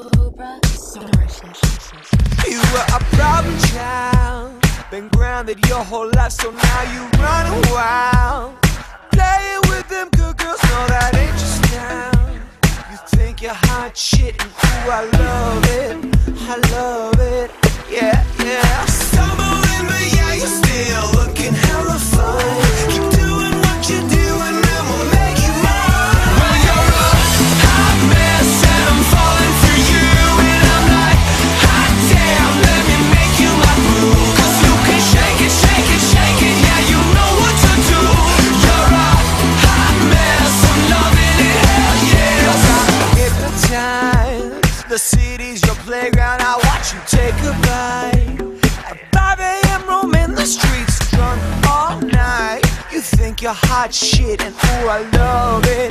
You were a problem child, been grounded your whole life, so now you running wild. Playing with them good girls, no, that ain't your style. You think you're hot shit, and ooh, I love it, I love it, The city's your playground, I watch you take a bite. At 5 a.m. roaming the streets, drunk all night. You think you're hot shit, and ooh, I love it,